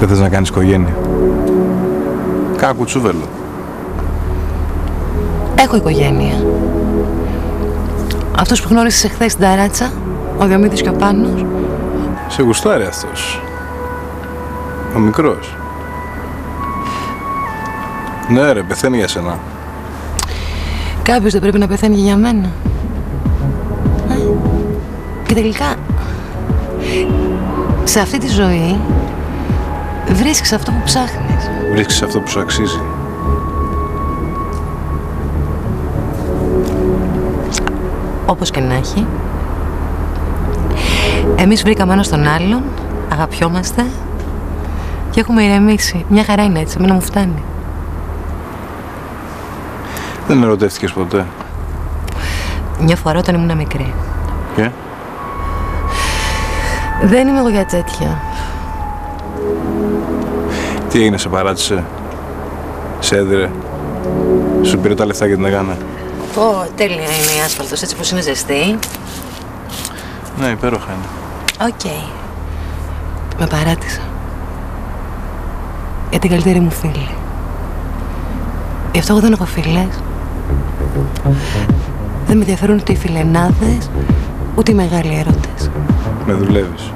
Δεν θες να κάνεις οικογένεια. Κάκου τσούβελο. Έχω οικογένεια. Αυτός που γνώρισες εχθές στην ταράτσα, ο Διομήτης και ο Πάνος. Σε γουστάρει αυτός. Ο μικρός. Ναι ρε, πεθαίνει για σένα. Κάποιος δεν πρέπει να πεθαίνει και για μένα. Ε, Και τελικά, σε αυτή τη ζωή βρίσκεις αυτό που ψάχνεις. Βρίσκεις αυτό που σου αξίζει. Όπως και να έχει. Εμείς βρήκαμε ένα τον άλλον, αγαπιόμαστε και έχουμε ηρεμήσει. Μια χαρά είναι έτσι, εμένα μου φτάνει. Δεν ερωτεύτηκες ποτέ. Μια φορά όταν ήμουν μικρή. Και; Δεν είμαι εγώ για τέτοια. Τι έγινε, σε παράτησε. Σε έδειρε. Σου πήρε τα λεφτά για την αγάνα. Πω, τέλεια είναι η άσφαλτος, έτσι πως είναι ζεστή. Ναι, υπέροχα είναι. Οκ. Με παράτησα. Για την καλύτερη μου φίλη. Γι' αυτό εγώ δεν έχω φίλες. Δεν με ενδιαφέρουν ούτε οι φιλενάδες, ούτε οι μεγάλοι έρωτες. Με δουλεύεις.